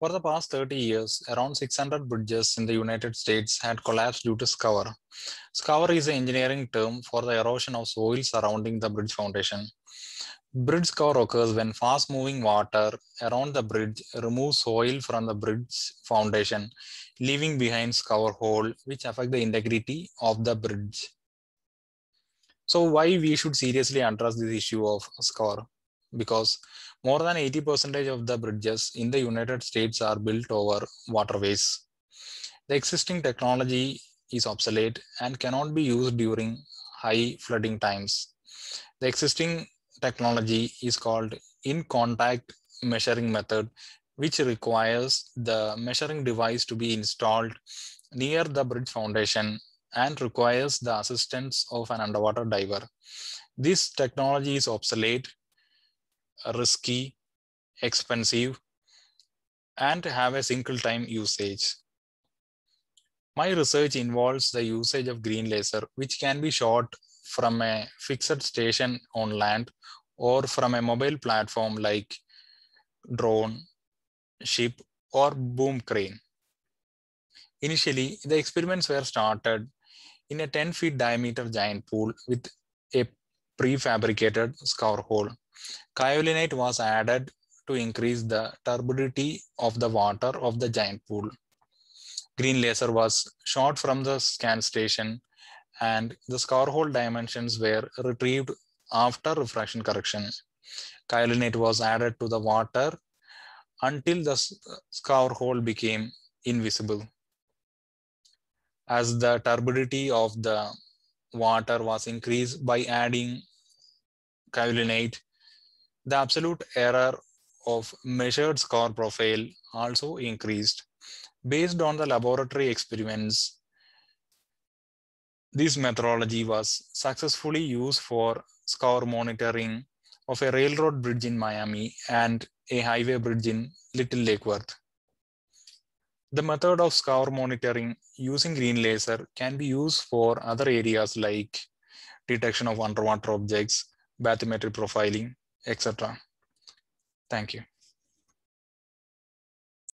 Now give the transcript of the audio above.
For the past 30 years, around 600 bridges in the United States had collapsed due to scour. Scour is an engineering term for the erosion of soil surrounding the bridge foundation. Bridge scour occurs when fast moving water around the bridge removes soil from the bridge foundation, leaving behind scour hole, which affect the integrity of the bridge. So why we should seriously address this issue of scour? Because more than 80% of the bridges in the United States are built over waterways. The existing technology is obsolete and cannot be used during high flooding times. The existing technology is called in contact measuring method, which requires the measuring device to be installed near the bridge foundation and requires the assistance of an underwater diver. This technology is obsolete risky, expensive, and have a single time usage. My research involves the usage of green laser, which can be shot from a fixed station on land or from a mobile platform like drone, ship, or boom crane. Initially, the experiments were started in a 10 feet diameter giant pool with a prefabricated scour hole. Kaolinite was added to increase the turbidity of the water of the giant pool. Green laser was shot from the scan station and the scour hole dimensions were retrieved after refraction correction. Kaolinite was added to the water until the scour hole became invisible. As the turbidity of the water was increased by adding kaolinite, the absolute error of measured scour profile also increased. Based on the laboratory experiments, this methodology was successfully used for scour monitoring of a railroad bridge in Miami and a highway bridge in Little Lake Worth. The method of scour monitoring using green laser can be used for other areas like detection of underwater objects, bathymetry profiling, etc. Thank you.